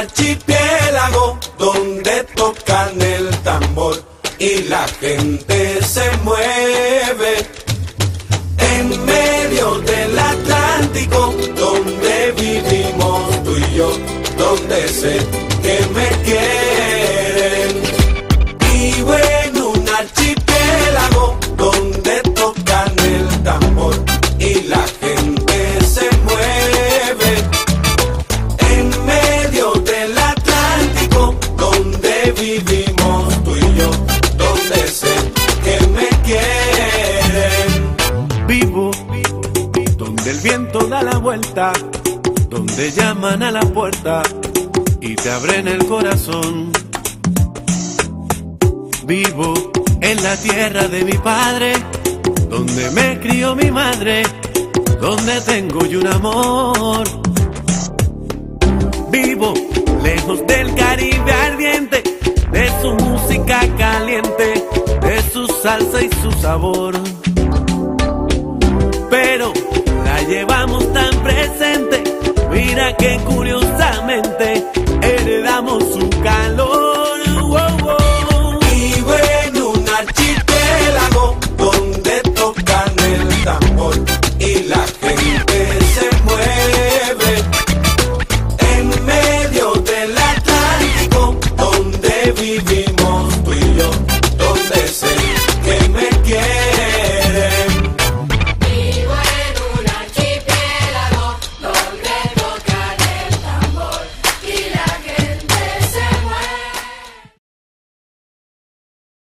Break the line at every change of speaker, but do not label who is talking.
archipiélago donde tocan el tambor y la gente se mueve. En medio del Atlántico donde vivimos tú y yo, donde sé que me quieres. Vivimos tú y yo, donde sé que me quieren.
Vivo donde el viento da la vuelta, donde llaman a la puerta y te abren el corazón. Vivo en la tierra de mi padre, donde me crió mi madre, donde tengo yo un amor. Vivo lejos del Caribe ardiente, y su sabor. Pero la llevamos tan presente, mira que curiosamente heredamos su calor.
Vivo en un archipiélago donde tocan el tambor y la gente se mueve. En medio del Atlántico donde vivimos.